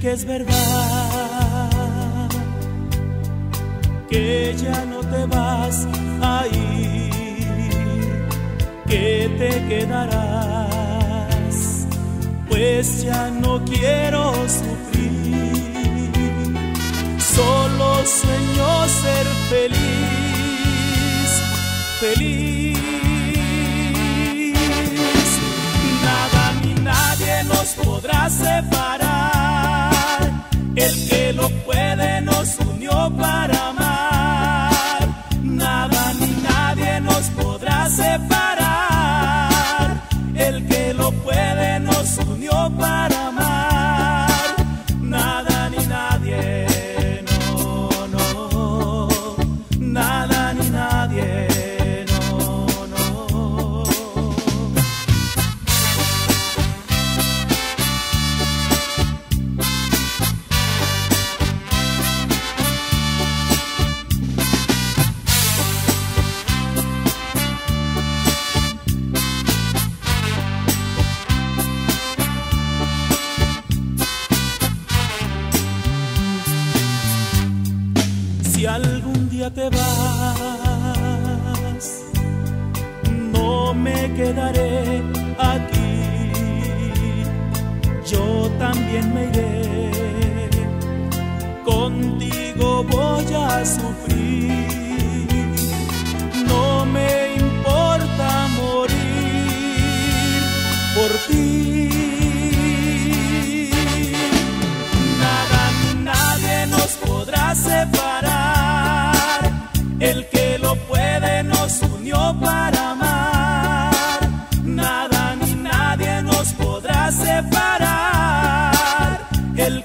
es verdad que ya no te vas a ir, que te quedarás, pues ya no quiero sufrir, solo sueño ser feliz, feliz. Nada ni nadie nos podrá separar, algún día te vas, no me quedaré aquí. Yo también me iré, contigo voy a sufrir. No me importa morir por ti. Nada, ni nadie nos podrá separar. el